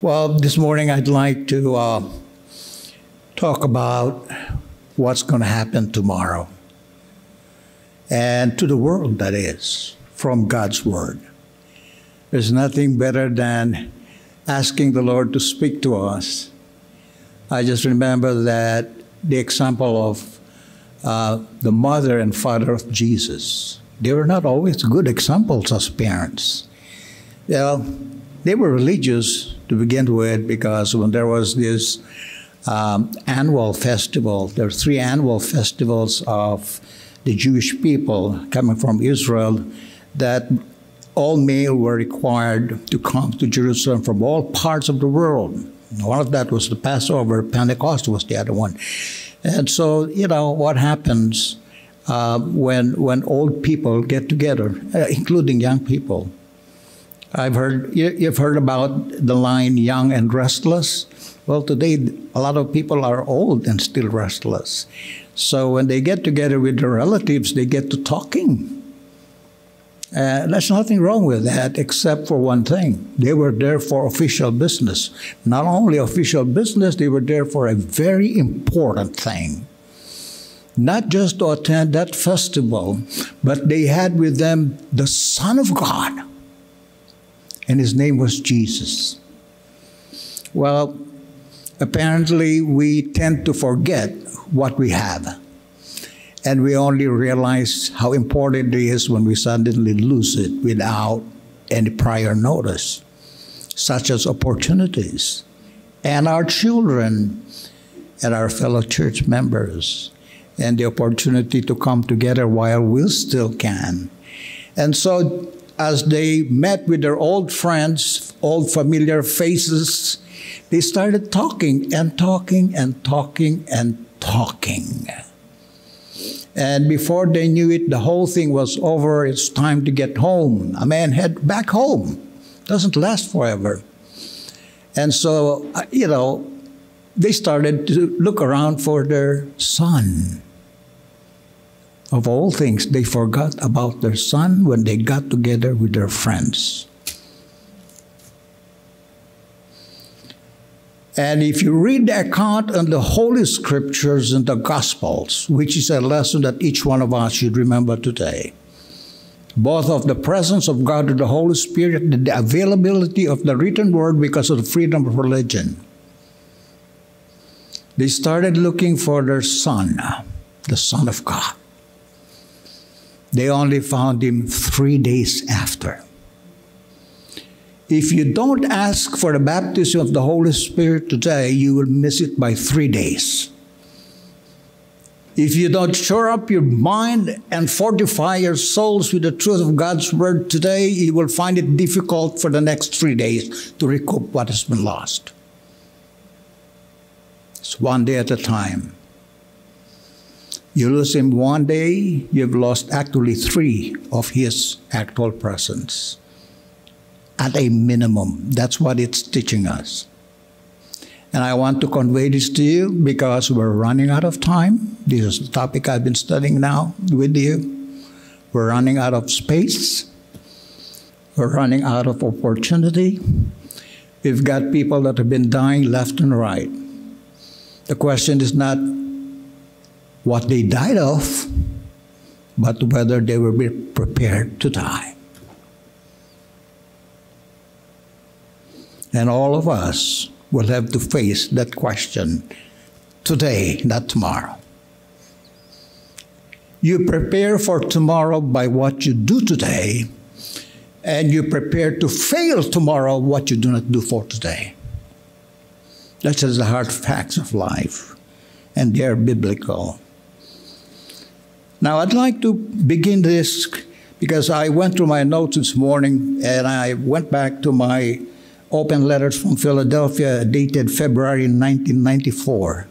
Well, this morning I'd like to uh, talk about what's going to happen tomorrow and to the world, that is, from God's Word. There's nothing better than asking the Lord to speak to us. I just remember that the example of uh, the mother and father of Jesus. They were not always good examples as parents. Well, they were religious to begin with because when there was this um, annual festival, there were three annual festivals of the Jewish people coming from Israel that all male were required to come to Jerusalem from all parts of the world. One of that was the Passover, Pentecost was the other one. And so, you know, what happens uh, when, when old people get together, uh, including young people? I've heard, you've heard about the line young and restless. Well, today, a lot of people are old and still restless. So when they get together with their relatives, they get to talking. Uh, there's nothing wrong with that except for one thing. They were there for official business. Not only official business, they were there for a very important thing. Not just to attend that festival, but they had with them the Son of God and his name was Jesus. Well, apparently we tend to forget what we have. And we only realize how important it is when we suddenly lose it without any prior notice, such as opportunities, and our children and our fellow church members, and the opportunity to come together while we still can. And so as they met with their old friends, old familiar faces, they started talking and talking and talking and talking. And before they knew it, the whole thing was over. It's time to get home. A man head back home. Doesn't last forever. And so, uh, you know, they started to look around for their son. Of all things, they forgot about their son when they got together with their friends. And if you read the account in the Holy Scriptures and the Gospels, which is a lesson that each one of us should remember today, both of the presence of God and the Holy Spirit, and the availability of the written word because of the freedom of religion, they started looking for their son, the Son of God. They only found him three days after. If you don't ask for the baptism of the Holy Spirit today, you will miss it by three days. If you don't shore up your mind and fortify your souls with the truth of God's word today, you will find it difficult for the next three days to recoup what has been lost. It's one day at a time. You lose him one day, you've lost actually three of his actual presence. At a minimum, that's what it's teaching us. And I want to convey this to you because we're running out of time. This is the topic I've been studying now with you. We're running out of space. We're running out of opportunity. We've got people that have been dying left and right. The question is not what they died of, but whether they be prepared to die. And all of us will have to face that question today, not tomorrow. You prepare for tomorrow by what you do today, and you prepare to fail tomorrow what you do not do for today. That's just the hard facts of life, and they are biblical. Now, I'd like to begin this because I went through my notes this morning and I went back to my open letters from Philadelphia dated February 1994,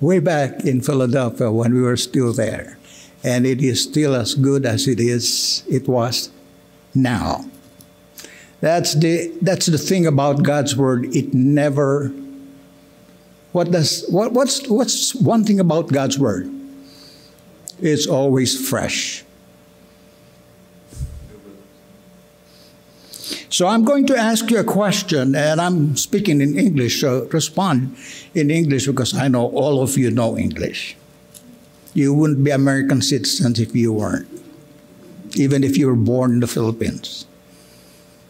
way back in Philadelphia when we were still there. And it is still as good as it is it was now. That's the that's the thing about God's word. It never what does what, what's what's one thing about God's word? It's always fresh. So I'm going to ask you a question, and I'm speaking in English, so respond in English because I know all of you know English. You wouldn't be American citizens if you weren't, even if you were born in the Philippines.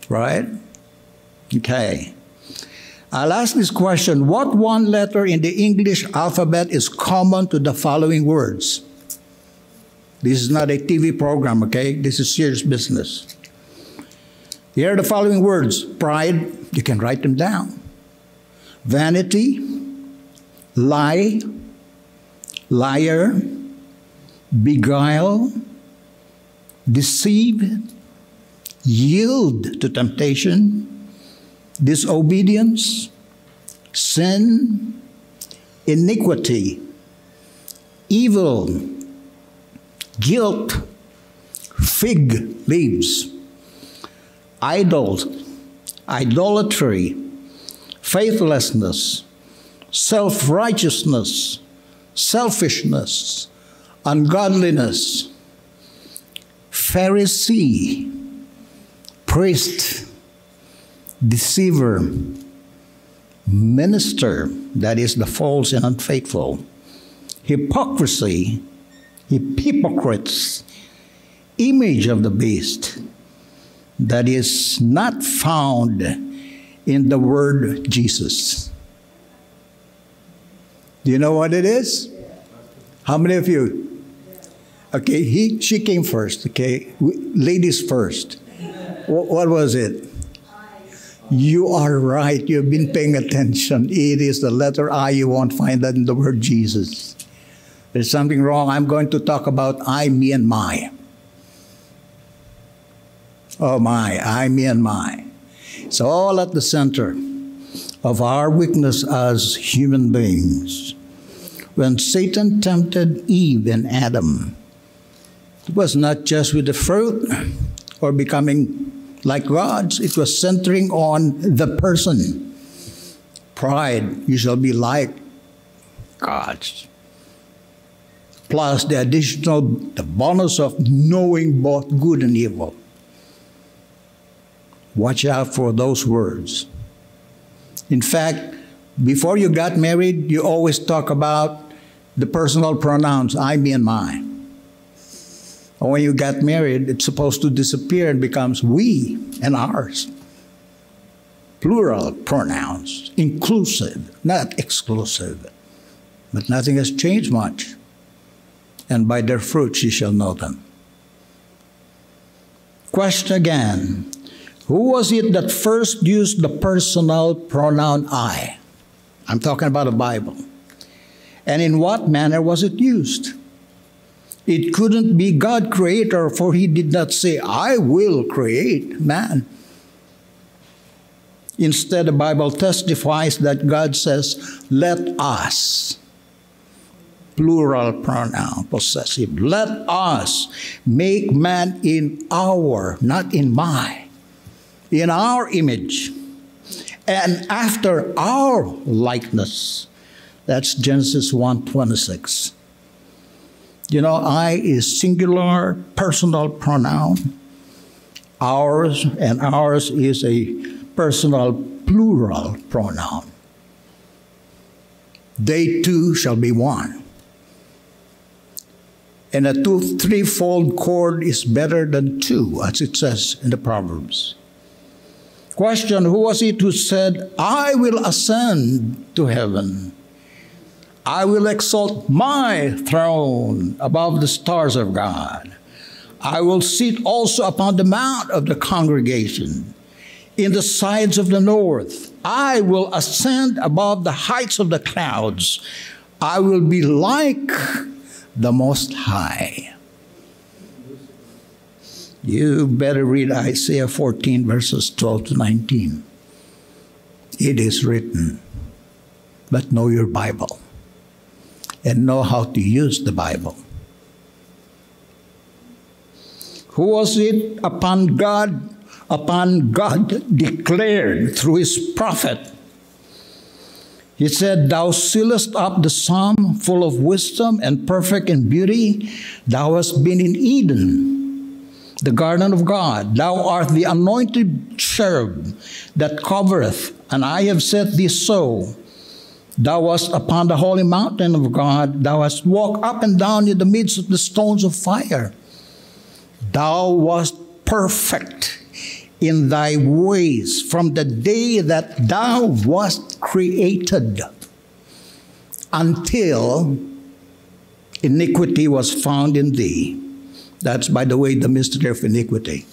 Right? Okay. I'll ask this question What one letter in the English alphabet is common to the following words? This is not a TV program, okay? This is serious business. Here are the following words pride, you can write them down. Vanity, lie, liar, beguile, deceive, yield to temptation, disobedience, sin, iniquity, evil, guilt, fig leaves, idols, idolatry, faithlessness, self righteousness, selfishness, ungodliness, Pharisee, priest, deceiver, minister, that is the false and unfaithful, hypocrisy, hypocrites, image of the beast, that is not found in the word Jesus. Do you know what it is? How many of you? Okay, he, she came first. Okay, ladies first. What, was it? You are right. You've been paying attention. It is the letter I. You won't find that in the word Jesus. There's something wrong. I'm going to talk about I, me, and my. Oh, my, I, me, and my. It's all at the center of our weakness as human beings. When Satan tempted Eve and Adam, it was not just with the fruit or becoming like gods, it was centering on the person. Pride, you shall be like gods. Plus the additional, the bonus of knowing both good and evil. Watch out for those words. In fact, before you got married, you always talk about the personal pronouns I, me, and mine. When you got married, it's supposed to disappear and becomes we and ours. Plural pronouns, inclusive, not exclusive. But nothing has changed much. And by their fruits ye shall know them. Question again Who was it that first used the personal pronoun I? I'm talking about the Bible. And in what manner was it used? It couldn't be God creator, for he did not say, I will create man. Instead, the Bible testifies that God says, Let us, plural pronoun, possessive, let us make man in our, not in my, in our image, and after our likeness. That's Genesis 1 26. You know, I is singular personal pronoun. Ours and ours is a personal plural pronoun. They two shall be one. And a two, threefold cord is better than two, as it says in the Proverbs. Question Who was it who said, I will ascend to heaven? I will exalt my throne above the stars of God. I will sit also upon the mount of the congregation in the sides of the north. I will ascend above the heights of the clouds. I will be like the Most High. You better read Isaiah 14, verses 12 to 19. It is written, but know your Bible and know how to use the Bible. Who was it upon God, upon God declared through his prophet? He said, Thou sealest up the psalm full of wisdom and perfect in beauty. Thou hast been in Eden. the garden of God. Thou art the anointed cherub that covereth, and I have set thee so. Thou wast upon the holy mountain of God. Thou hast walked up and down in the midst of the stones of fire. Thou wast perfect in thy ways from the day that thou wast created until iniquity was found in thee. That's, by the way, the mystery of iniquity.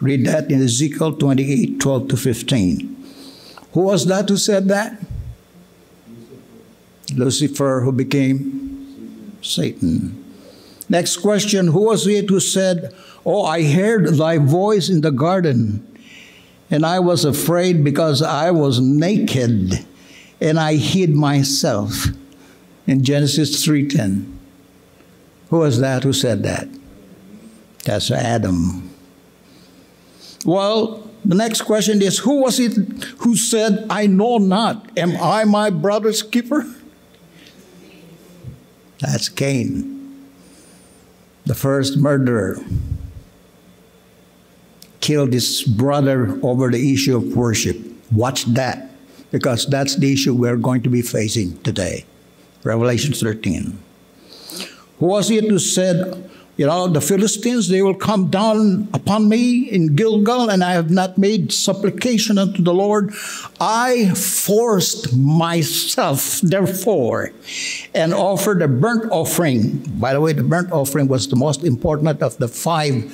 Read that in Ezekiel 28 12 to 15. Who was that who said that? Lucifer, who became Satan. Next question Who was it who said, Oh, I heard thy voice in the garden, and I was afraid because I was naked, and I hid myself? In Genesis 3:10. Who was that who said that? That's Adam. Well, the next question is Who was it who said, I know not? Am I my brother's keeper? That's Cain, the first murderer. Killed his brother over the issue of worship. Watch that, because that's the issue we're going to be facing today. Revelation 13. Who was it who said, you know, the Philistines, they will come down upon me in Gilgal, and I have not made supplication unto the Lord. I forced myself, therefore, and offered a burnt offering. By the way, the burnt offering was the most important of the five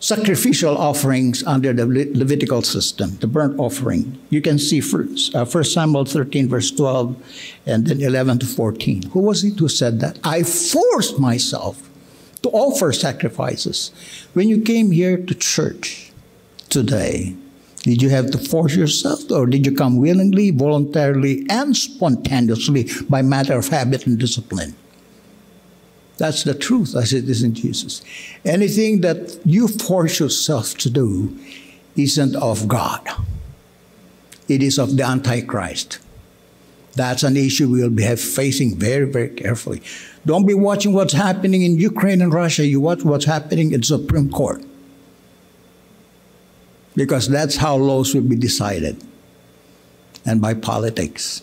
sacrificial offerings under the Le- Levitical system, the burnt offering. You can see first, uh, 1 Samuel 13, verse 12, and then 11 to 14. Who was it who said that? I forced myself to offer sacrifices. When you came here to church today, did you have to force yourself, or did you come willingly, voluntarily, and spontaneously by matter of habit and discipline? That's the truth as it is in Jesus. Anything that you force yourself to do isn't of God, it is of the Antichrist. That's an issue we'll be facing very, very carefully. Don't be watching what's happening in Ukraine and Russia. You watch what's happening in Supreme Court. Because that's how laws will be decided. And by politics.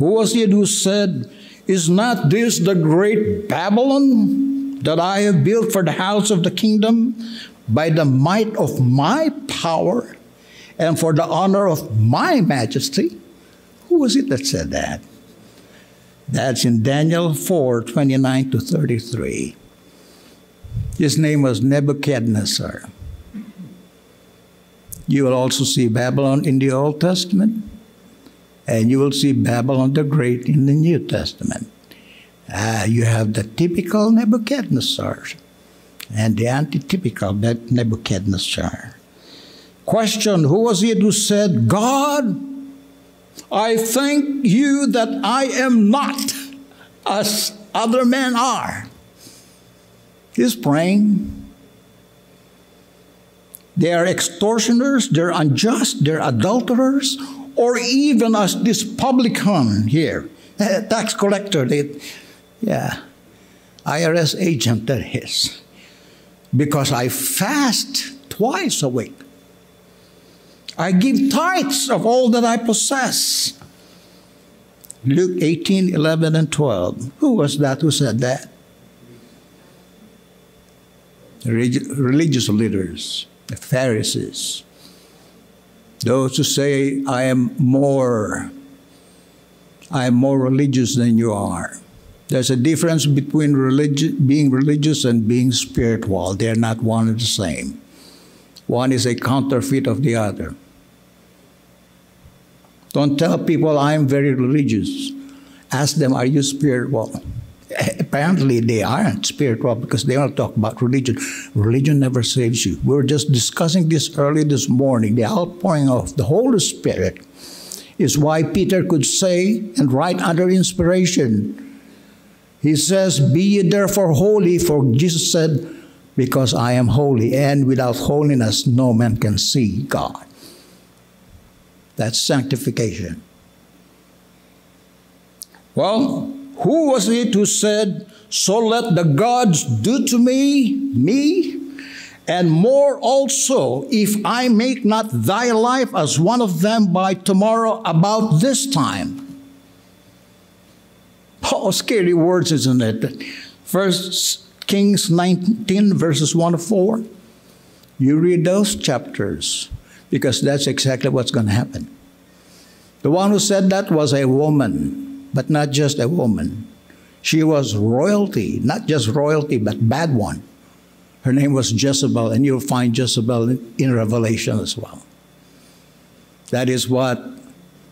Who was it who said, Is not this the great Babylon that I have built for the house of the kingdom by the might of my power and for the honor of my majesty? Who was it that said that? That's in Daniel 4 29 to 33. His name was Nebuchadnezzar. You will also see Babylon in the Old Testament and you will see Babylon the Great in the New Testament. Uh, you have the typical Nebuchadnezzar and the antitypical that Nebuchadnezzar. Question Who was it who said, God, I thank you that I am not as other men are? He's praying. They are extortioners, they're unjust, they're adulterers, or even as this publican here, eh, tax collector, they, yeah, IRS agent that is. Because I fast twice a week. I give tithes of all that I possess. Luke 18, 11, and 12. Who was that who said that? Religious leaders, the Pharisees. Those who say, I am more, I am more religious than you are. There's a difference between religi- being religious and being spiritual. They're not one and the same. One is a counterfeit of the other. Don't tell people I'm very religious. Ask them, are you spiritual? Apparently, they aren't spiritual because they don't talk about religion. Religion never saves you. We were just discussing this early this morning. The outpouring of the Holy Spirit is why Peter could say and write under inspiration. He says, Be ye therefore holy, for Jesus said, Because I am holy, and without holiness no man can see God. That's sanctification. Well, Who was it who said, So let the gods do to me, me, and more also, if I make not thy life as one of them by tomorrow about this time? Oh, scary words, isn't it? First Kings 19, verses 1 to 4. You read those chapters because that's exactly what's going to happen. The one who said that was a woman, but not just a woman. She was royalty, not just royalty, but bad one. Her name was Jezebel, and you'll find Jezebel in Revelation as well. That is what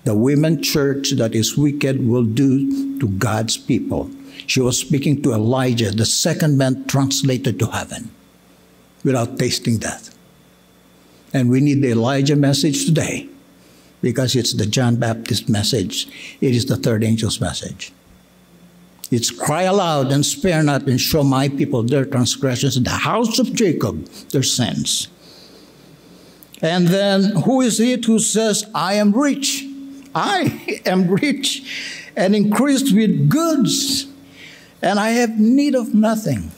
the women church that is wicked will do to God's people. She was speaking to Elijah, the second man translated to heaven without tasting death. And we need the Elijah message today because it's the John Baptist message. It is the third angel's message. It's cry aloud and spare not and show my people their transgressions, the house of Jacob their sins. And then who is it who says, I am rich? I am rich and increased with goods, and I have need of nothing.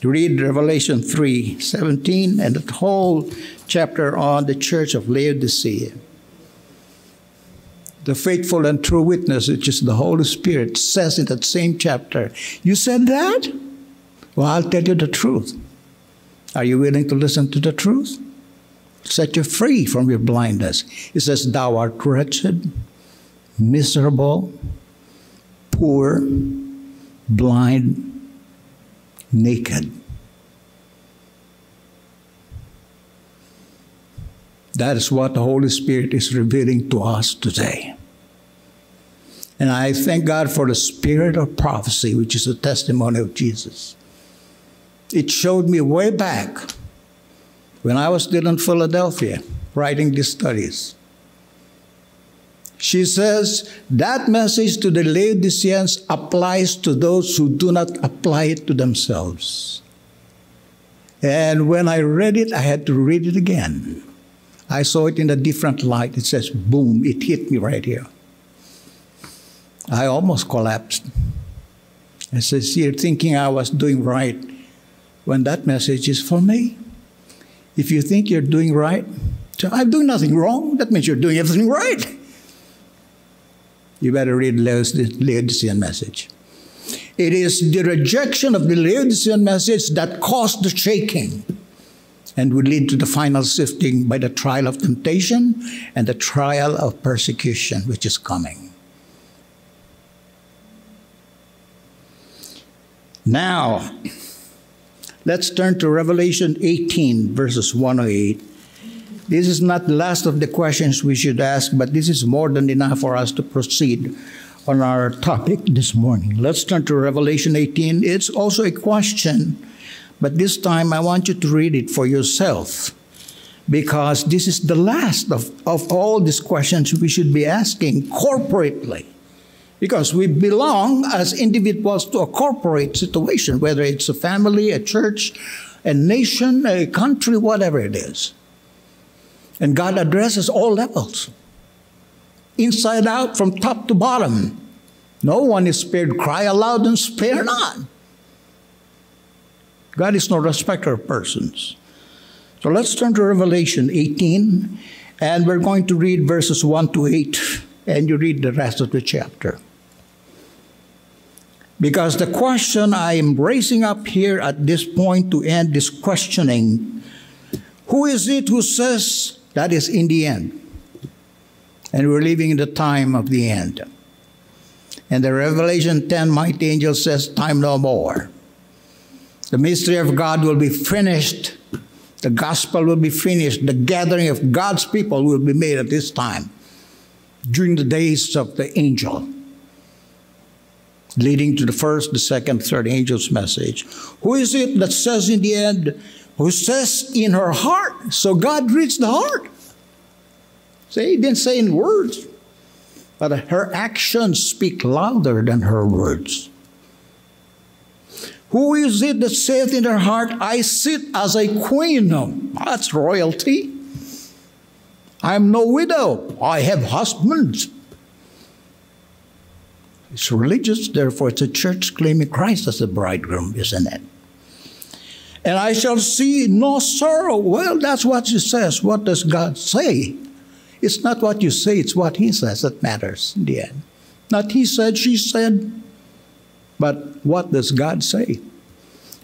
To read Revelation 3 17 and the whole chapter on the church of Laodicea. The faithful and true witness, which is the Holy Spirit, says in that same chapter, You said that? Well, I'll tell you the truth. Are you willing to listen to the truth? Set you free from your blindness. It says, Thou art wretched, miserable, poor, blind, naked. That is what the Holy Spirit is revealing to us today. And I thank God for the spirit of prophecy, which is a testimony of Jesus. It showed me way back when I was still in Philadelphia writing these studies. She says that message to the Laodiceans applies to those who do not apply it to themselves. And when I read it, I had to read it again. I saw it in a different light. It says, boom, it hit me right here. I almost collapsed. I says, here thinking I was doing right when that message is for me. If you think you're doing right, I'm doing nothing wrong. That means you're doing everything right you better read the Laodicean message. It is the rejection of the Laodicean message that caused the shaking and would lead to the final sifting by the trial of temptation and the trial of persecution, which is coming. Now, let's turn to Revelation 18, verses 108 this is not the last of the questions we should ask, but this is more than enough for us to proceed on our topic this morning. Let's turn to Revelation 18. It's also a question, but this time I want you to read it for yourself because this is the last of, of all these questions we should be asking corporately. Because we belong as individuals to a corporate situation, whether it's a family, a church, a nation, a country, whatever it is. And God addresses all levels, inside out, from top to bottom. No one is spared. Cry aloud and spare not. God is no respecter of persons. So let's turn to Revelation 18, and we're going to read verses 1 to 8, and you read the rest of the chapter. Because the question I am raising up here at this point to end this questioning who is it who says that is in the end. And we're living in the time of the end. And the Revelation 10 mighty angel says, Time no more. The mystery of God will be finished. The gospel will be finished. The gathering of God's people will be made at this time during the days of the angel, leading to the first, the second, third angel's message. Who is it that says in the end, who says in her heart. So God reads the heart. See, he didn't say in words, but her actions speak louder than her words. Who is it that saith in her heart, I sit as a queen? That's royalty. I'm no widow. I have husbands. It's religious, therefore it's a church claiming Christ as the bridegroom, isn't it? And I shall see no sorrow. Well, that's what it says. What does God say? It's not what you say, it's what He says that matters in the end. Not He said, she said, but what does God say?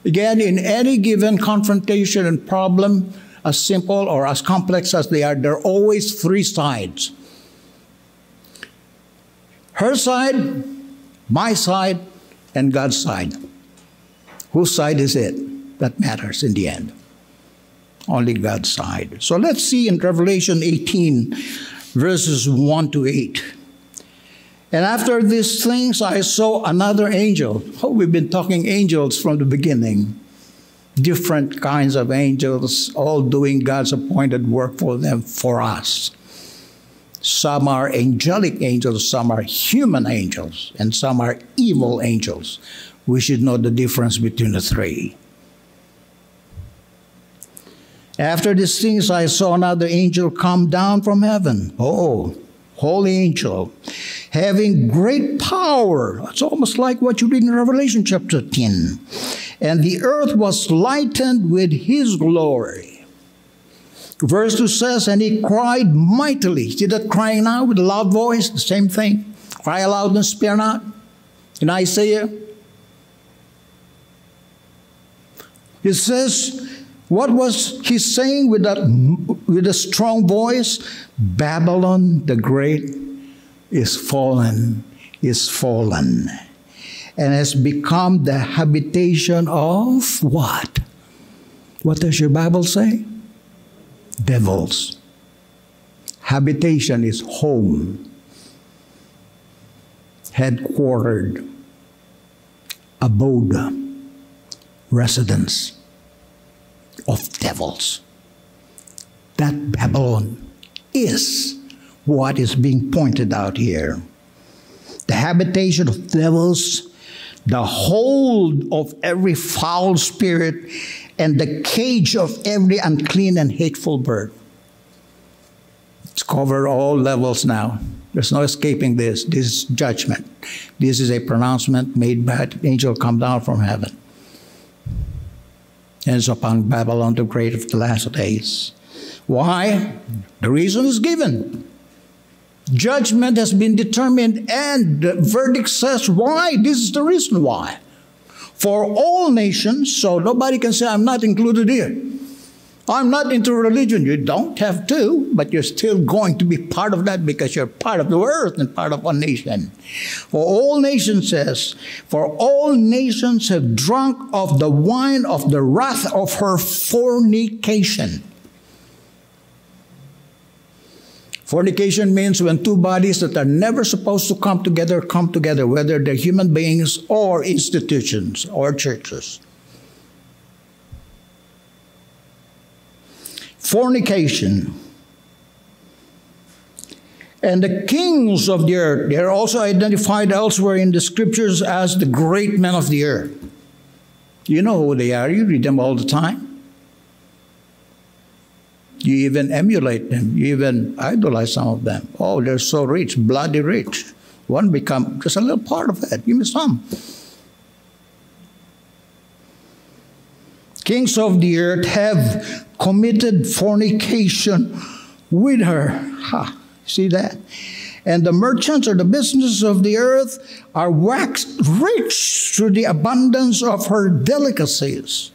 Again, in any given confrontation and problem, as simple or as complex as they are, there are always three sides her side, my side, and God's side. Whose side is it that matters in the end? Only God's side. So let's see in Revelation 18, verses 1 to 8. And after these things, I saw another angel. Oh, we've been talking angels from the beginning. Different kinds of angels, all doing God's appointed work for them, for us. Some are angelic angels, some are human angels, and some are evil angels. We should know the difference between the three. After these things, I saw another angel come down from heaven. Oh, holy angel, having great power. It's almost like what you read in Revelation chapter 10. And the earth was lightened with his glory. Verse 2 says, And he cried mightily. See that crying now with a loud voice? The same thing. Cry aloud and spare not. In Isaiah, it says, what was he saying with that with a strong voice? Babylon the great is fallen, is fallen, and has become the habitation of what? What does your Bible say? devils. Habitation is home, headquartered, abode, residence of devils. That Babylon is what is being pointed out here. The habitation of devils, the hold of every foul spirit, and the cage of every unclean and hateful bird. It's covered all levels now. There's no escaping this. This is judgment. This is a pronouncement made by an angel come down from heaven. It's upon Babylon the great of the last days. Why? The reason is given. Judgment has been determined, and the verdict says why. This is the reason why for all nations, so nobody can say, I'm not included here. I'm not into religion. You don't have to, but you're still going to be part of that because you're part of the earth and part of one nation. For all nations says, for all nations have drunk of the wine of the wrath of her fornication. Fornication means when two bodies that are never supposed to come together come together, whether they're human beings or institutions or churches. Fornication. And the kings of the earth, they're also identified elsewhere in the scriptures as the great men of the earth. You know who they are, you read them all the time. You even emulate them. You even idolize some of them. Oh, they're so rich, bloody rich. One become just a little part of it. Give me some. Kings of the earth have committed fornication with her. Ha, see that? And the merchants or the business of the earth are waxed rich through the abundance of her delicacies.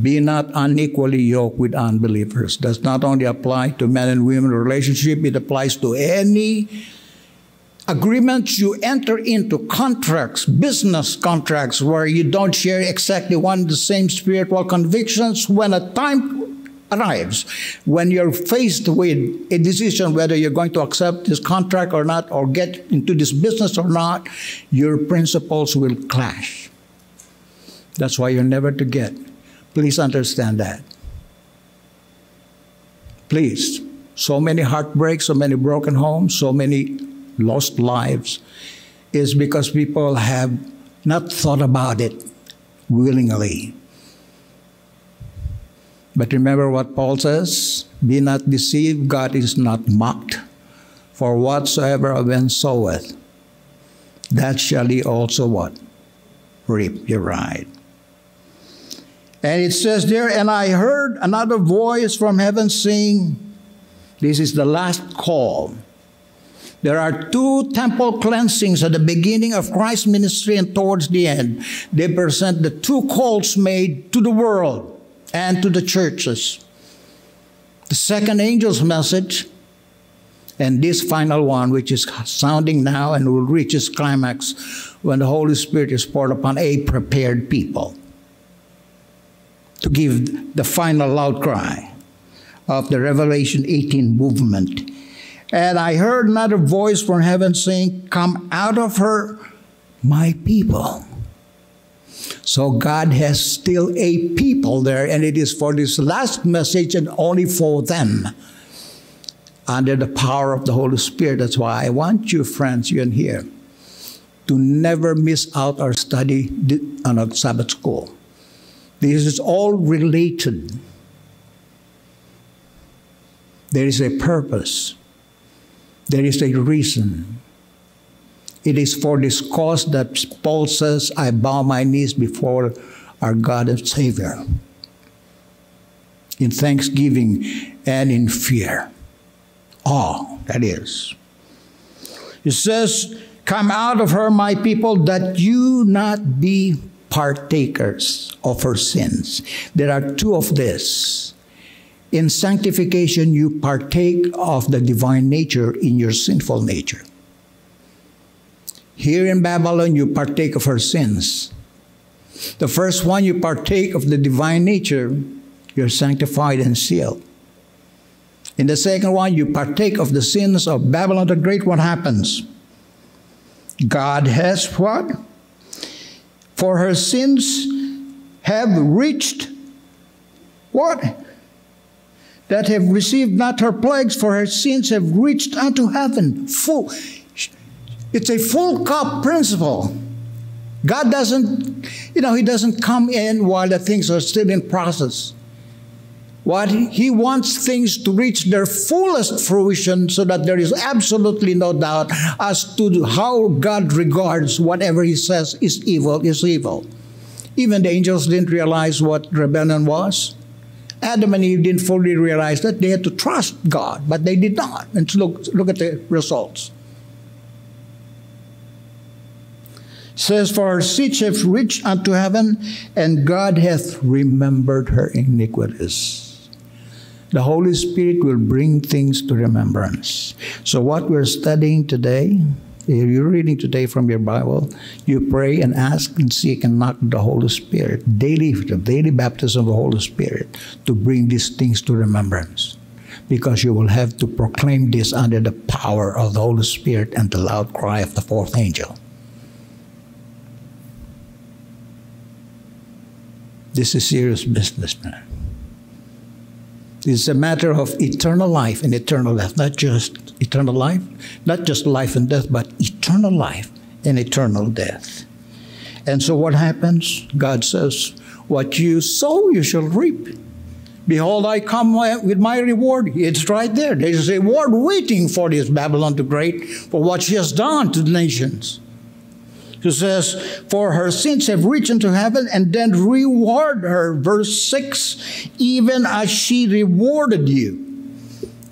Be not unequally yoked with unbelievers. Does not only apply to men and women relationship, it applies to any agreements you enter into, contracts, business contracts, where you don't share exactly one the same spiritual convictions when a time arrives, when you're faced with a decision whether you're going to accept this contract or not, or get into this business or not, your principles will clash. That's why you're never to get Please understand that. Please. So many heartbreaks, so many broken homes, so many lost lives is because people have not thought about it willingly. But remember what Paul says be not deceived, God is not mocked. For whatsoever a man soweth, that shall he also what? Reap. You're right. And it says there, and I heard another voice from heaven saying, This is the last call. There are two temple cleansings at the beginning of Christ's ministry and towards the end. They present the two calls made to the world and to the churches. The second angel's message and this final one, which is sounding now and will reach its climax when the Holy Spirit is poured upon a prepared people to give the final loud cry of the Revelation 18 movement. And I heard another voice from heaven saying, Come out of her, my people. So God has still a people there, and it is for this last message and only for them under the power of the Holy Spirit. That's why I want you, friends, you in here, to never miss out our study on a Sabbath school. This is all related. There is a purpose. There is a reason. It is for this cause that Paul says, I bow my knees before our God and Savior in thanksgiving and in fear. Awe, that is. It says, Come out of her, my people, that you not be partakers of her sins. There are two of this. In sanctification, you partake of the divine nature in your sinful nature. Here in Babylon, you partake of her sins. The first one, you partake of the divine nature, you're sanctified and sealed. In the second one, you partake of the sins of Babylon the Great. What happens? God has what? For her sins have reached what? That have received not her plagues, for her sins have reached unto heaven. Full. It's a full cup principle. God doesn't, you know, He doesn't come in while the things are still in process. What he wants things to reach their fullest fruition so that there is absolutely no doubt as to how God regards whatever he says is evil is evil. Even the angels didn't realize what rebellion was. Adam and Eve didn't fully realize that. They had to trust God, but they did not. And look, look at the results. says, For her seeds have reached unto heaven, and God hath remembered her iniquities the Holy Spirit will bring things to remembrance. So, what we're studying today, you're reading today from your Bible, you pray and ask and seek and knock the Holy Spirit daily, the daily baptism of the Holy Spirit to bring these things to remembrance. Because you will have to proclaim this under the power of the Holy Spirit and the loud cry of the fourth angel. This is serious business, man. It's a matter of eternal life and eternal death, not just eternal life, not just life and death, but eternal life and eternal death. And so what happens? God says, What you sow, you shall reap. Behold, I come with my reward. It's right there. There's a reward waiting for this Babylon the Great for what she has done to the nations who says, For her sins have reached into heaven, and then reward her. Verse 6 even as she rewarded you.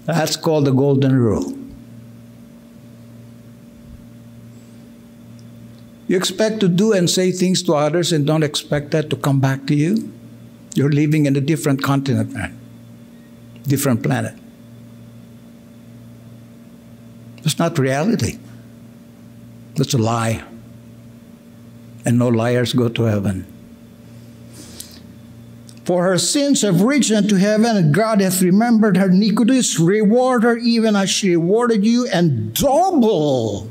That's called the golden rule. You expect to do and say things to others and don't expect that to come back to you? You're living in a different continent, man. Different planet. It's not reality. That's a lie and no liars go to heaven. For her sins have reached unto heaven, and God hath remembered her iniquities. Reward her even as she rewarded you, and double.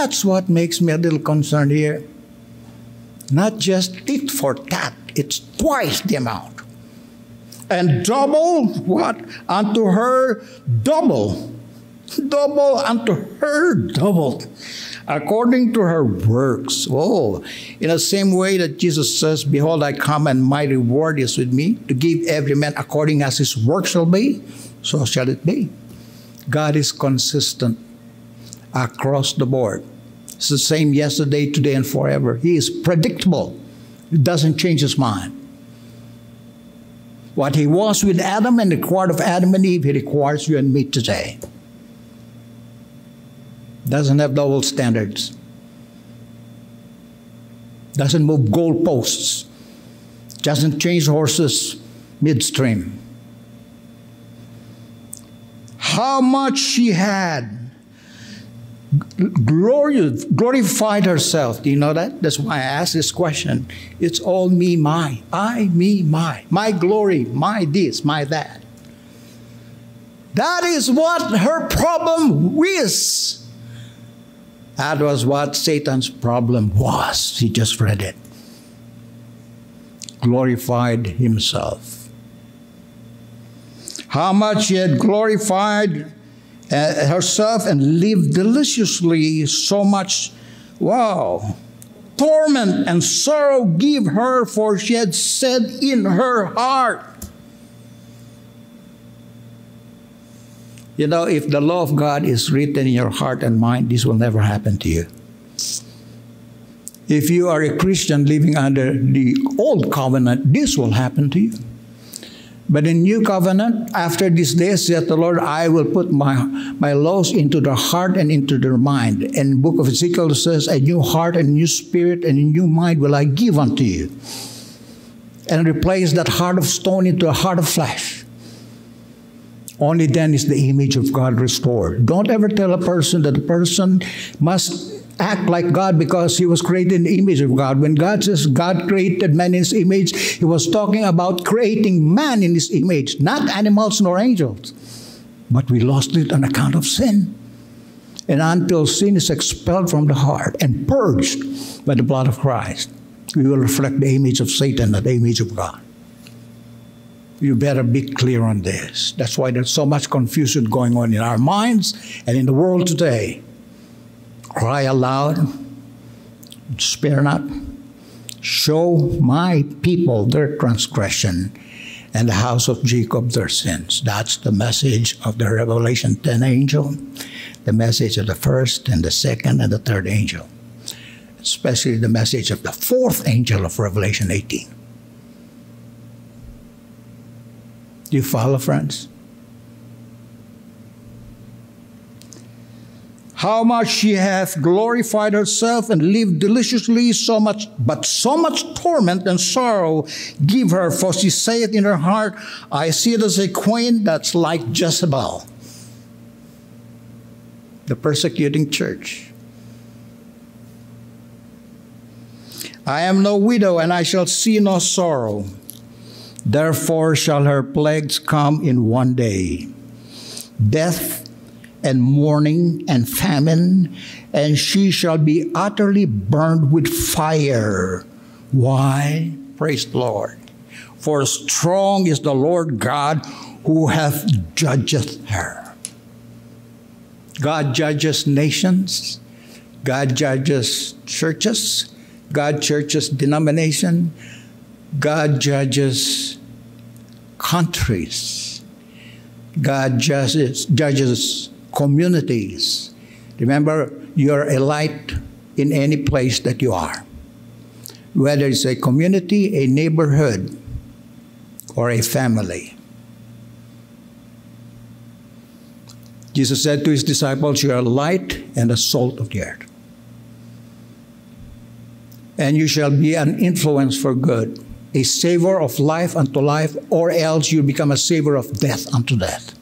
That's what makes me a little concerned here. Not just tit for tat, it's twice the amount. And double what? Unto her double. Double unto her double according to her works. Oh, in the same way that Jesus says, Behold, I come and my reward is with me to give every man according as his work shall be, so shall it be. God is consistent across the board. It's the same yesterday, today, and forever. He is predictable. He doesn't change his mind. What he was with Adam and required of Adam and Eve, he requires you and me today. Doesn't have double standards. Doesn't move goalposts. Doesn't change horses midstream. How much she had glorious, glorified herself. Do you know that? That's why I asked this question. It's all me, my. I, me, my. My glory, my this, my that. That is what her problem is. That was what Satan's problem was. He just read it. Glorified himself. How much he had glorified uh, herself and lived deliciously so much. Wow. Torment and sorrow give her, for she had said in her heart. You know, if the law of God is written in your heart and mind, this will never happen to you. If you are a Christian living under the old covenant, this will happen to you. But in new covenant, after these days, saith the Lord, I will put my, my laws into their heart and into their mind. And book of Ezekiel says, a new heart and new spirit and a new mind will I give unto you. And replace that heart of stone into a heart of flesh. Only then is the image of God restored. Don't ever tell a person that the person must act like God because he was created in the image of God. When God says God created man in his image, he was talking about creating man in his image, not animals nor angels. But we lost it on account of sin. And until sin is expelled from the heart and purged by the blood of Christ, we will reflect the image of Satan, not the image of God. You better be clear on this. That's why there's so much confusion going on in our minds and in the world today. Cry aloud, spare not. Show my people their transgression and the house of Jacob their sins. That's the message of the Revelation 10 angel, the message of the first and the second and the third angel, especially the message of the fourth angel of Revelation 18. Do you follow, friends? how much she hath glorified herself and lived deliciously so much but so much torment and sorrow give her for she saith in her heart i see it as a queen that's like jezebel. The persecuting church. I am no widow and i shall see no sorrow therefore shall her plagues come in one day death and mourning and famine, and she shall be utterly burned with fire. Why? Praise the Lord. For strong is the Lord God who hath judgeth her. God judges nations, God judges churches, God judges denomination, God judges countries, God judges, judges communities. Remember, you're a light in any place that you are. Whether it's a community, a neighborhood, or a family. Jesus said to his disciples, You are light and the salt of the earth. And you shall be an influence for good, a savor of life unto life, or else you become a savor of death unto death.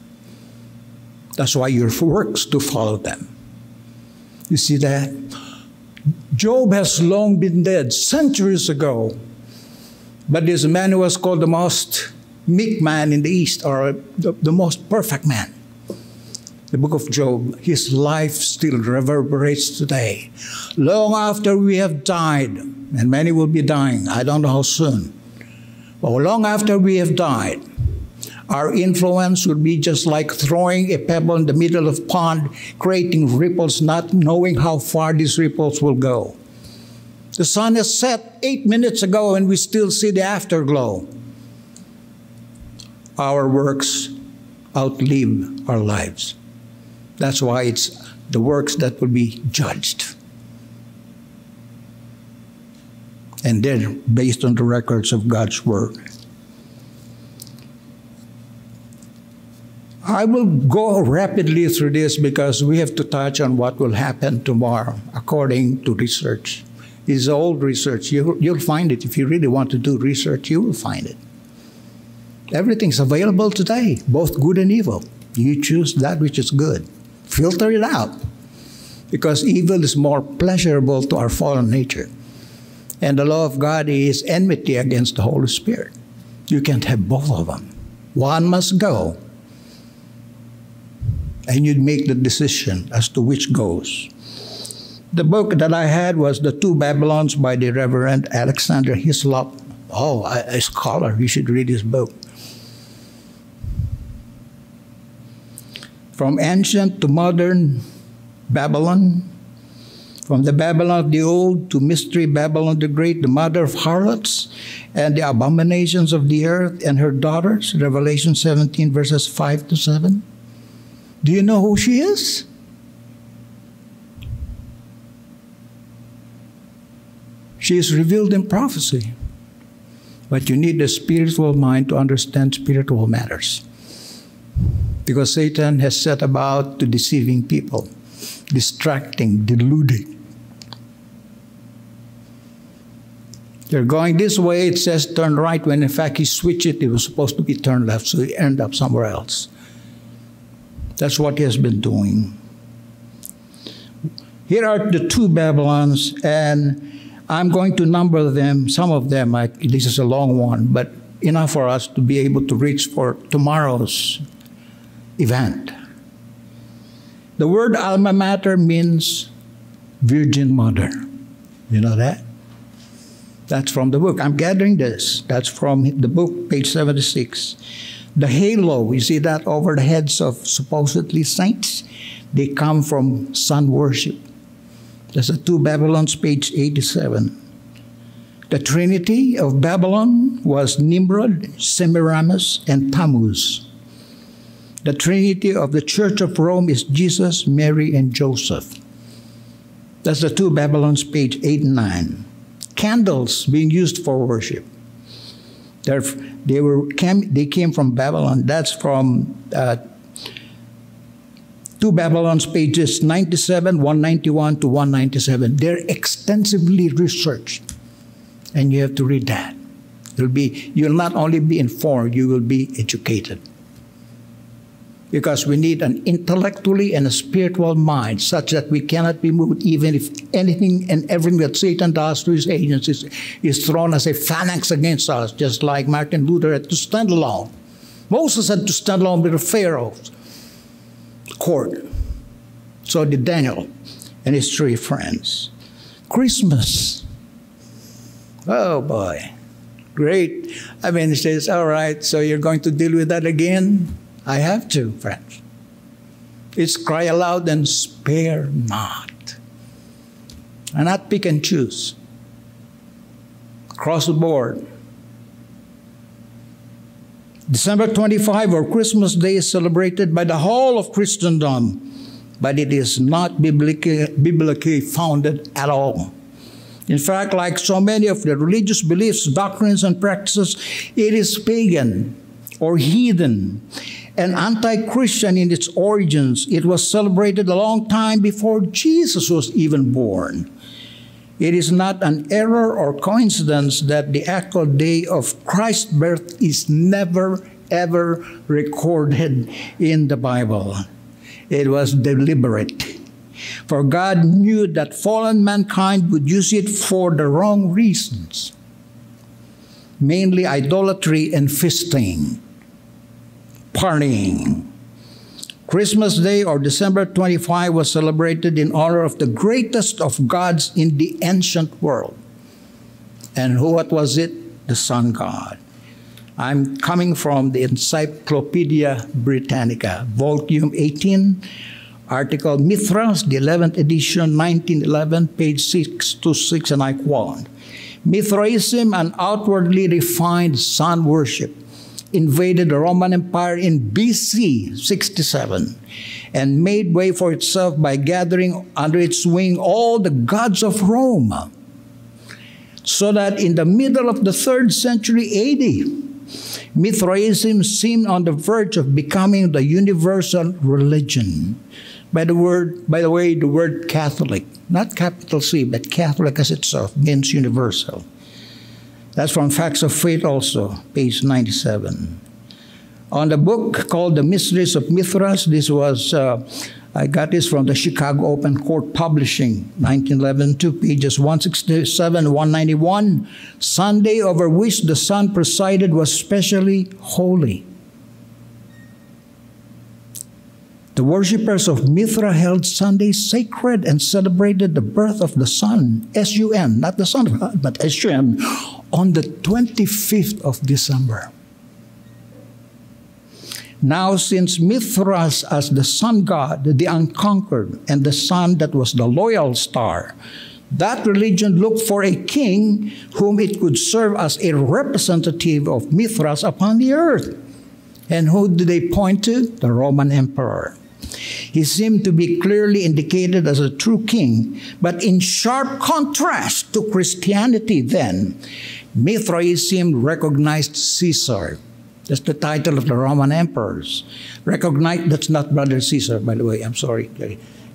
That's why your works to follow them. You see that? Job has long been dead, centuries ago. But this man who was called the most meek man in the East, or the, the most perfect man. The book of Job, his life still reverberates today. Long after we have died, and many will be dying, I don't know how soon, but long after we have died, our influence would be just like throwing a pebble in the middle of pond, creating ripples, not knowing how far these ripples will go. The sun has set eight minutes ago and we still see the afterglow. Our works outlive our lives. That's why it's the works that will be judged. And then based on the records of God's Word. I will go rapidly through this because we have to touch on what will happen tomorrow according to research. It's old research. You, you'll find it. If you really want to do research, you will find it. Everything's available today, both good and evil. You choose that which is good. Filter it out because evil is more pleasurable to our fallen nature. And the law of God is enmity against the Holy Spirit. You can't have both of them. One must go. And you make the decision as to which goes. The book that I had was The Two Babylons by the Reverend Alexander Hislop. Oh, a scholar. You should read his book. From ancient to modern Babylon, from the Babylon of the old to mystery Babylon the great, the mother of harlots and the abominations of the earth and her daughters, Revelation 17, verses 5 to 7. Do you know who she is? She is revealed in prophecy. But you need a spiritual mind to understand spiritual matters. Because Satan has set about to deceiving people, distracting, deluding. They're going this way, it says turn right, when in fact he switched it, it was supposed to be turn left, so he ended up somewhere else. That's what he has been doing. Here are the two Babylons, and I'm going to number them, some of them, I, this is a long one, but enough for us to be able to reach for tomorrow's event. The word alma mater means Virgin Mother. You know that? That's from the book. I'm gathering this. That's from the book, page 76. The halo, you see that over the heads of supposedly saints? They come from sun worship. That's the two Babylons, page 87. The trinity of Babylon was Nimrod, Semiramis, and Tammuz. The trinity of the Church of Rome is Jesus, Mary, and Joseph. That's the two Babylons, page 8 and 9 candles being used for worship. They're, they were came, they came from Babylon. That's from uh, two Babylon's pages 97, 191 to 197. They're extensively researched, and you have to read that. You'll be you'll not only be informed, you will be educated because we need an intellectually and a spiritual mind such that we cannot be moved even if anything and everything that Satan does to his agents is, is thrown as a phalanx against us, just like Martin Luther had to stand alone. Moses had to stand alone with the Pharaoh's court. So did Daniel and his three friends. Christmas. Oh boy. Great. I mean, he says, all right, so you're going to deal with that again? I have to, friends. It's cry aloud and spare not. And not pick and choose. Across the board. December 25 or Christmas Day is celebrated by the whole of Christendom, but it is not biblically, biblically founded at all. In fact, like so many of the religious beliefs, doctrines, and practices, it is pagan or heathen and anti Christian in its origins. It was celebrated a long time before Jesus was even born. It is not an error or coincidence that the actual day of Christ's birth is never, ever recorded in the Bible. It was deliberate. For God knew that fallen mankind would use it for the wrong reasons, mainly idolatry and feasting partying. Christmas Day or December 25 was celebrated in honor of the greatest of gods in the ancient world. And who what was it? The sun god. I'm coming from the Encyclopedia Britannica, volume 18, article Mithras, the 11th edition, 1911, page 6 to 6, and I quote Mithraism, an outwardly refined sun worship invaded the Roman Empire in BC 67 and made way for itself by gathering under its wing all the gods of Rome. So that in the middle of the third century AD, Mithraism seemed on the verge of becoming the universal religion. By the word, by the way, the word Catholic, not capital C, but Catholic as itself means universal. That's from Facts of Faith also, page 97. On the book called The Mysteries of Mithras, this was, uh, I got this from the Chicago Open Court Publishing, 1911, two pages 167 191. Sunday over which the sun presided was specially holy. The worshippers of Mithra held Sunday sacred and celebrated the birth of the sun, S U N, not the Son of God, but S U N, on the 25th of December. Now, since Mithras, as the sun god, the unconquered, and the sun that was the loyal star, that religion looked for a king whom it could serve as a representative of Mithras upon the earth. And who did they point to? The Roman emperor. He seemed to be clearly indicated as a true king, but in sharp contrast to Christianity then, Mithraism recognized Caesar. That's the title of the Roman emperors. Recognize, that's not Brother Caesar, by the way, I'm sorry.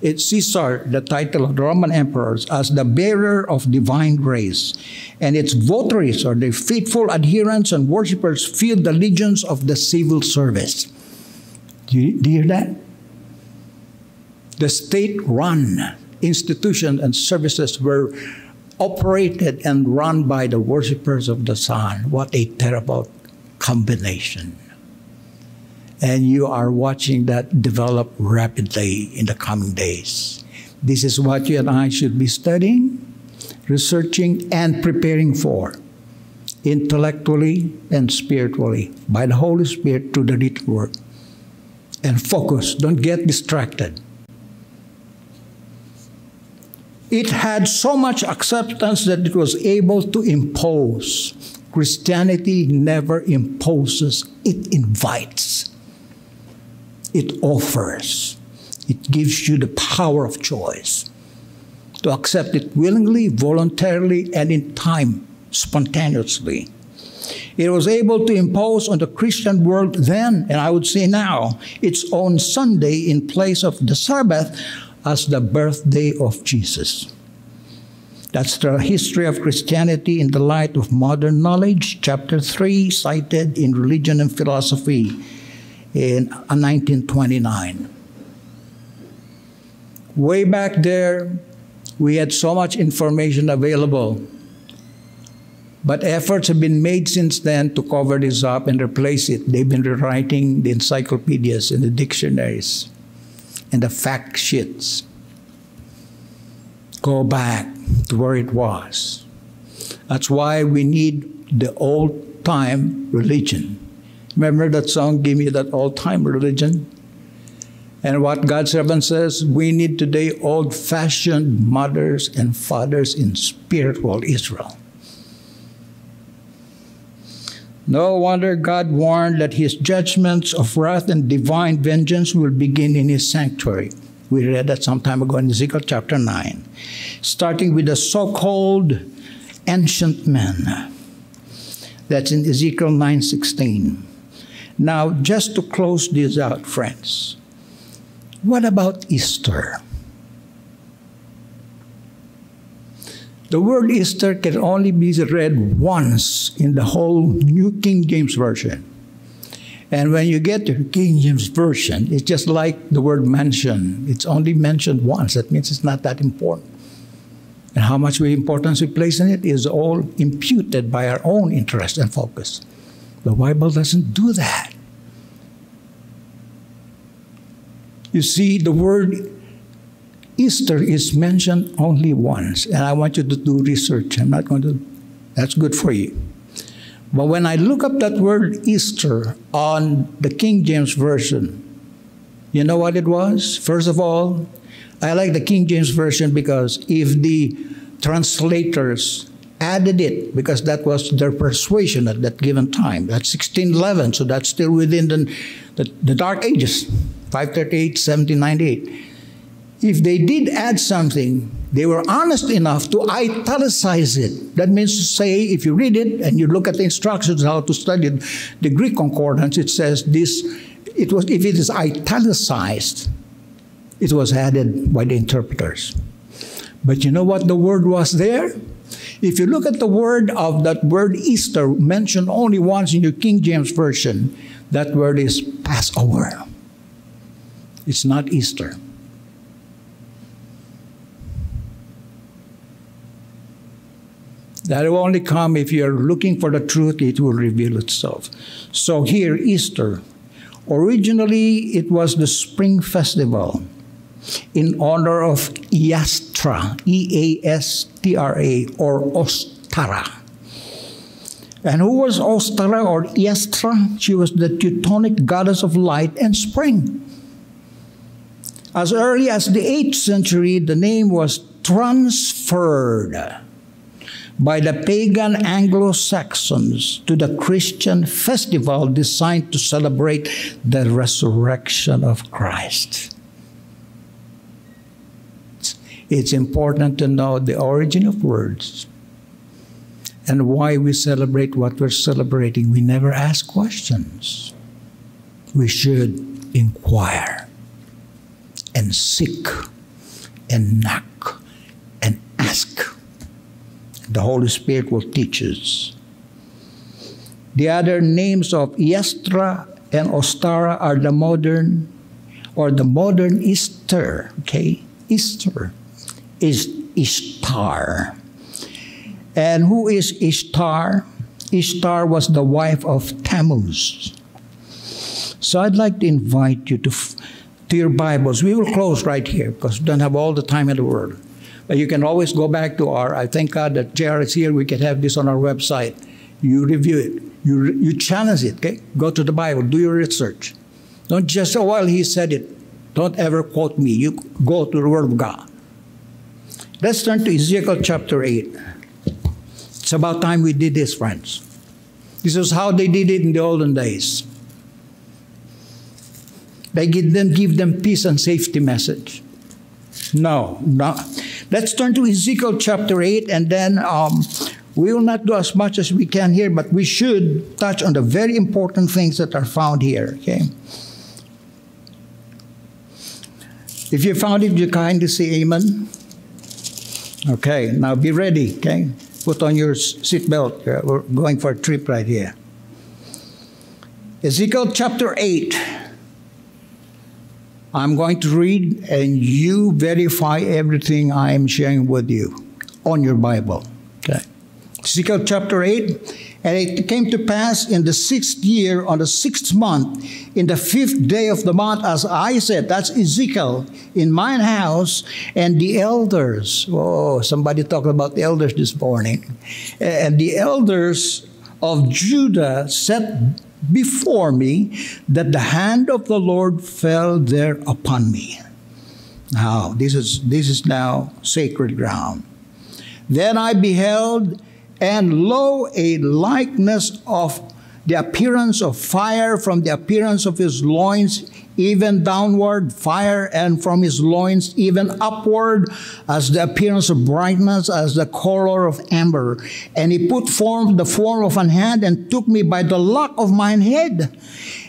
It's Caesar, the title of the Roman emperors, as the bearer of divine grace. And its votaries, or the faithful adherents and worshippers, feel the legions of the civil service. Do you, do you hear that? The state run institutions and services were operated and run by the worshippers of the sun. What a terrible combination. And you are watching that develop rapidly in the coming days. This is what you and I should be studying, researching, and preparing for intellectually and spiritually by the Holy Spirit through the written word. And focus, don't get distracted. It had so much acceptance that it was able to impose. Christianity never imposes, it invites, it offers, it gives you the power of choice to accept it willingly, voluntarily, and in time, spontaneously. It was able to impose on the Christian world then, and I would say now, its own Sunday in place of the Sabbath as the birthday of Jesus. That's the history of Christianity in the light of modern knowledge, chapter 3, cited in Religion and Philosophy in 1929. Way back there, we had so much information available. But efforts have been made since then to cover this up and replace it. They've been rewriting the encyclopedias and the dictionaries and the fact sheets. Go back to where it was. That's why we need the old time religion. Remember that song, Give Me That Old Time Religion? And what God's servant says, we need today old fashioned mothers and fathers in spiritual Israel. No wonder God warned that his judgments of wrath and divine vengeance will begin in his sanctuary. We read that some time ago in Ezekiel chapter 9. Starting with the so called ancient men. That's in Ezekiel 9:16. Now, just to close this out, friends, what about Easter? The word Easter can only be read once in the whole New King James Version. And when you get to King James Version, it's just like the word mention. It's only mentioned once. That means it's not that important. And how much importance we place in it is all imputed by our own interest and focus. The Bible doesn't do that. You see, the word Easter is mentioned only once, and I want you to do research. I'm not going to, that's good for you. But when I look up that word Easter on the King James Version, you know what it was? First of all, I like the King James Version because if the translators added it because that was their persuasion at that given time. That's 1611, so that's still within the, the, the Dark Ages, 538, 1798. If they did add something, they were honest enough to italicize it. That means to say, if you read it and you look at the instructions how to study it, the Greek concordance, it says this, it was, if it is italicized, it was added by the interpreters. But you know what the word was there? If you look at the word of that word Easter, mentioned only once in your King James Version, that word is Passover. It's not Easter. That will only come if you're looking for the truth, it will reveal itself. So here, Easter. Originally, it was the spring festival in honor of Eastra, E A S T R A, or Ostara. And who was Ostara or Eastra? She was the Teutonic goddess of light and spring. As early as the 8th century, the name was transferred by the pagan Anglo Saxons to the Christian festival designed to celebrate the resurrection of Christ. It's important to know the origin of words and why we celebrate what we're celebrating. We never ask questions. We should inquire and seek and knock and ask. The Holy Spirit will teach us. The other names of Eastra and Ostara are the modern or the modern Easter, okay? Easter is Ishtar. And who is Ishtar? Ishtar was the wife of Tammuz. So I'd like to invite you to, to your Bibles. We will close right here because we don't have all the time in the world. You can always go back to our, I thank God that JR is here. We can have this on our website. You review it. You, you challenge it, okay? Go to the Bible. Do your research. Don't just, oh, well, he said it. Don't ever quote me. You go to the Word of God. Let's turn to Ezekiel chapter 8. It's about time we did this, friends. This is how they did it in the olden days. They give them, give them peace and safety message. No, no. Let's turn to Ezekiel chapter 8, and then um, we will not do as much as we can here, but we should touch on the very important things that are found here, okay? If you found it, you kindly say amen. Okay, now be ready, okay? Put on your seatbelt. We're going for a trip right here. Ezekiel chapter 8. I'm going to read and you verify everything I am sharing with you on your Bible. Okay. Ezekiel chapter 8. And it came to pass in the sixth year, on the sixth month, in the fifth day of the month, as I said, that's Ezekiel, in mine house, and the elders. Oh, somebody talked about the elders this morning. And the elders of Judah set before me that the hand of the Lord fell there upon me. Now, this is, this is now sacred ground. Then I beheld, and lo, a likeness of the appearance of fire from the appearance of his loins, even downward, fire, and from his loins, even upward, as the appearance of brightness, as the color of amber. And he put form the form of an hand and took me by the lock of mine head.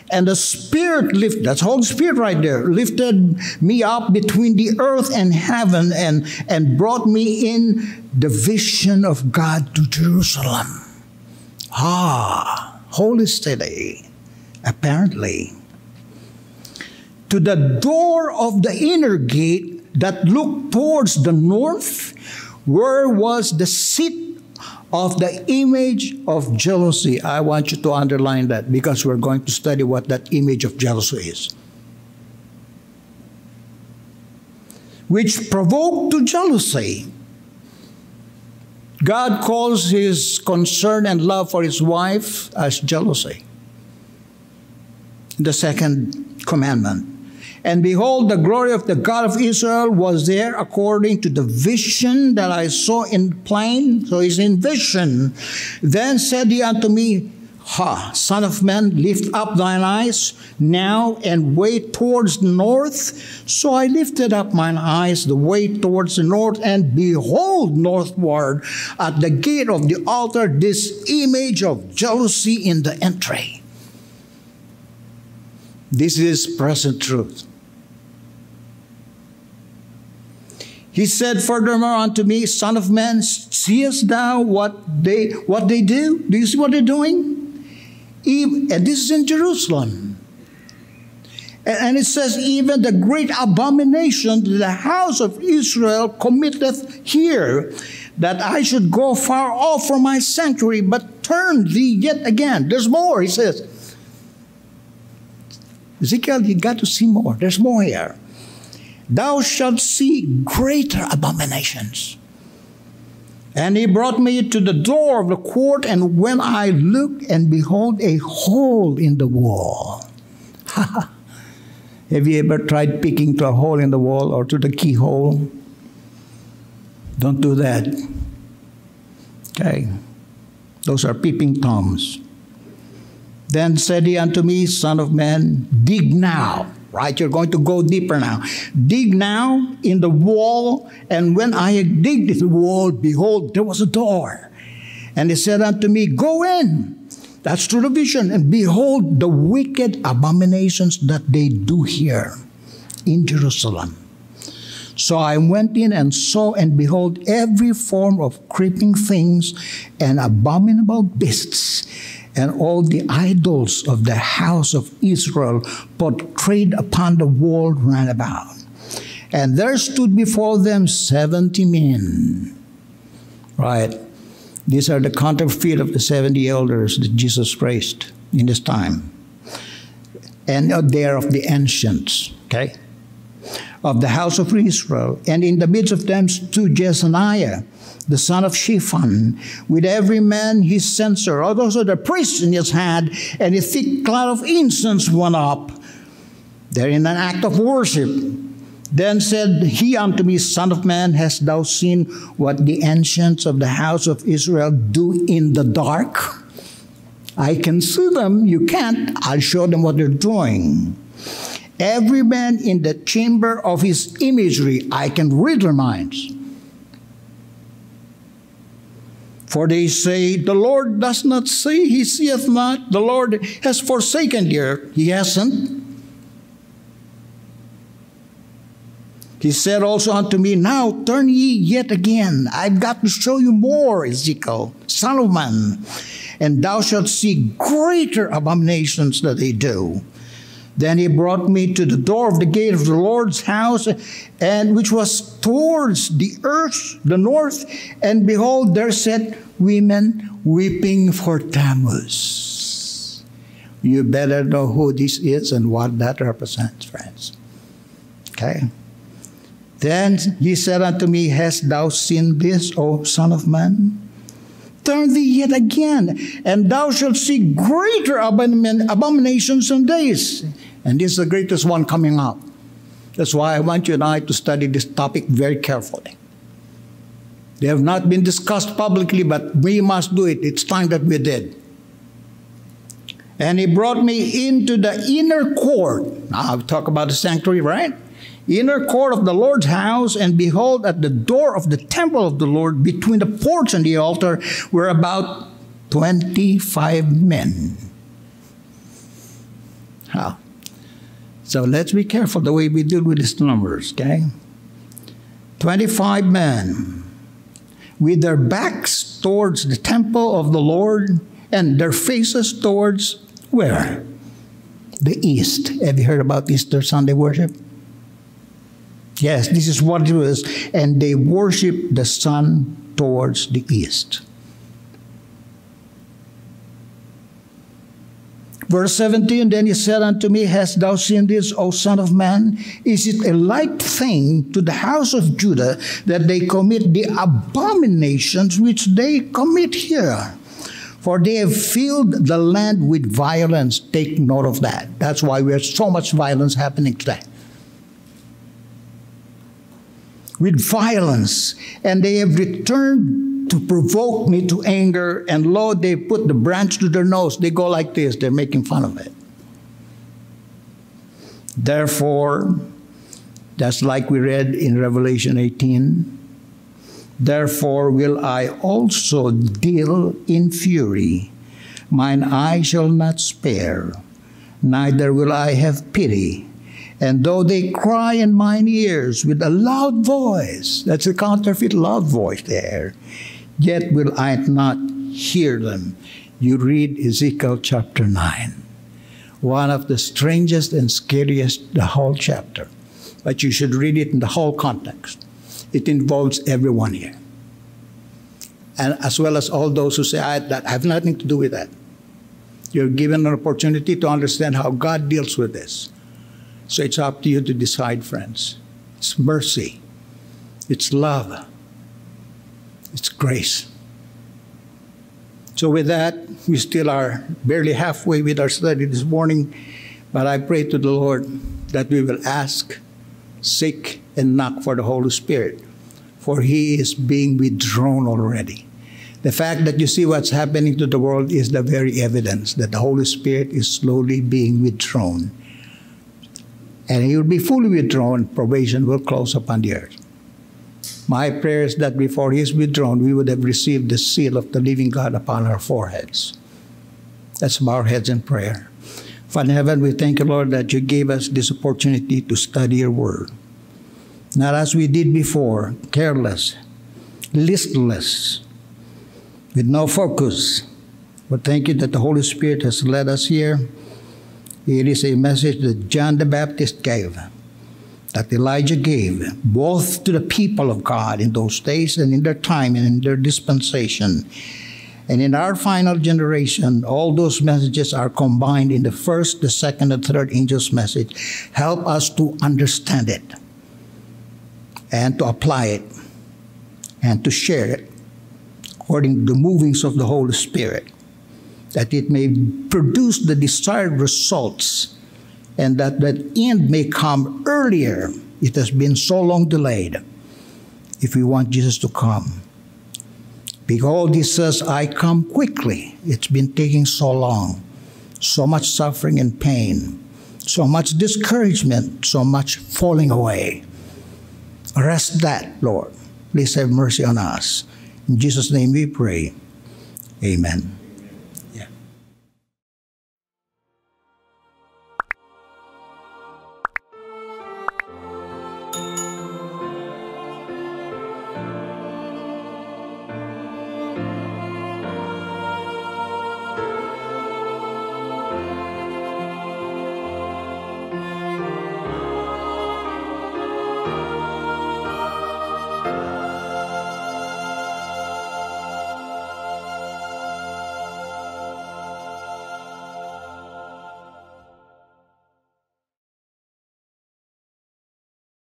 And the Spirit lifted, that's Holy Spirit right there, lifted me up between the earth and heaven and, and brought me in the vision of God to Jerusalem. Ah, holy city, apparently. To the door of the inner gate that looked towards the north, where was the seat of the image of jealousy. I want you to underline that because we're going to study what that image of jealousy is. Which provoked to jealousy. God calls his concern and love for his wife as jealousy. The second commandment. And behold, the glory of the God of Israel was there according to the vision that I saw in plain. So he's in vision. Then said he unto me, Ha, son of man, lift up thine eyes now and wait towards the north. So I lifted up mine eyes the way towards the north, and behold, northward at the gate of the altar, this image of jealousy in the entry. This is present truth. He said furthermore unto me, Son of man, seest thou what they what they do? Do you see what they're doing? Even, and this is in Jerusalem. And, and it says, even the great abomination the house of Israel committeth here, that I should go far off from my sanctuary, but turn thee yet again. There's more, he says. Ezekiel, you got to see more. There's more here. Thou shalt see greater abominations. And he brought me to the door of the court, and when I looked, and behold, a hole in the wall. Have you ever tried peeking to a hole in the wall or to the keyhole? Don't do that. Okay. Those are peeping toms. Then said he unto me, Son of man, dig now. Right? You're going to go deeper now. Dig now in the wall. And when I had digged the wall, behold, there was a door. And he said unto me, Go in. That's true the vision. And behold, the wicked abominations that they do here in Jerusalem. So I went in and saw, and behold, every form of creeping things and abominable beasts and all the idols of the house of Israel portrayed upon the wall round about. And there stood before them seventy men. Right? These are the counterfeit of the 70 elders that Jesus raised in his time. And they are of the ancients, okay? Of the house of Israel. And in the midst of them stood Jaazaniah the son of Shaphan, with every man his censer, also the priest in his hand, and a thick cloud of incense went up. They're in an act of worship. Then said he unto me, Son of man, hast thou seen what the ancients of the house of Israel do in the dark? I can see them, you can't. I'll show them what they're doing. Every man in the chamber of his imagery, I can read their minds. For they say, The Lord does not see, he seeth not. The Lord has forsaken thee. He hasn't. He said also unto me, Now turn ye yet again. I've got to show you more, Ezekiel, man. And thou shalt see greater abominations that they do. Then he brought me to the door of the gate of the Lord's house, and which was towards the earth, the north, and behold, there sat women weeping for Tammuz. You better know who this is and what that represents, friends. Okay? Then he said unto me, Hast thou seen this, O Son of Man? turn thee yet again, and thou shalt see greater abominations than this. And this is the greatest one coming up. That's why I want you and I to study this topic very carefully. They have not been discussed publicly, but we must do it. It's time that we did. And he brought me into the inner court. Now, I've talked about the sanctuary, right? Inner court of the Lord's house, and behold, at the door of the temple of the Lord, between the porch and the altar, were about 25 men. How? So let's be careful the way we deal with these numbers, okay? 25 men with their backs towards the temple of the Lord and their faces towards where? The east. Have you heard about Easter Sunday worship? Yes, this is what it was. And they worship the sun towards the east. Verse 17, then he said unto me, Hast thou seen this, O son of man? Is it a light thing to the house of Judah that they commit the abominations which they commit here? For they have filled the land with violence. Take note of that. That's why we have so much violence happening today. With violence. And they have returned to provoke me to anger. And lo, they put the branch to their nose. They go like this, they're making fun of it. Therefore, that's like we read in Revelation 18. Therefore will I also deal in fury. Mine eye shall not spare, neither will I have pity. And though they cry in mine ears with a loud voice, that's a counterfeit loud voice there, yet will I not hear them. You read Ezekiel chapter 9 one of the strangest and scariest the whole chapter. But you should read it in the whole context. It involves everyone here. And as well as all those who say, I, that I have nothing to do with that. You're given an opportunity to understand how God deals with this. So it's up to you to decide, friends. It's mercy, it's love, it's grace. So, with that, we still are barely halfway with our study this morning, but I pray to the Lord that we will ask, seek, and knock for the Holy Spirit, for He is being withdrawn already. The fact that you see what's happening to the world is the very evidence that the Holy Spirit is slowly being withdrawn. And He will be fully withdrawn, probation will close upon the earth. My prayer is that before he is withdrawn, we would have received the seal of the living God upon our foreheads. Let's bow our heads in prayer. Father in heaven, we thank you, Lord, that you gave us this opportunity to study your word. Not as we did before, careless, listless, with no focus. But thank you that the Holy Spirit has led us here. It is a message that John the Baptist gave that Elijah gave both to the people of God in those days and in their time and in their dispensation. And in our final generation, all those messages are combined in the first, the second, and third angel's message. Help us to understand it and to apply it and to share it according to the movings of the Holy Spirit, that it may produce the desired results and that the end may come earlier. It has been so long delayed if we want Jesus to come. Behold, he says, I come quickly. It's been taking so long, so much suffering and pain, so much discouragement, so much falling away. Arrest that, Lord. Please have mercy on us. In Jesus' name we pray. Amen.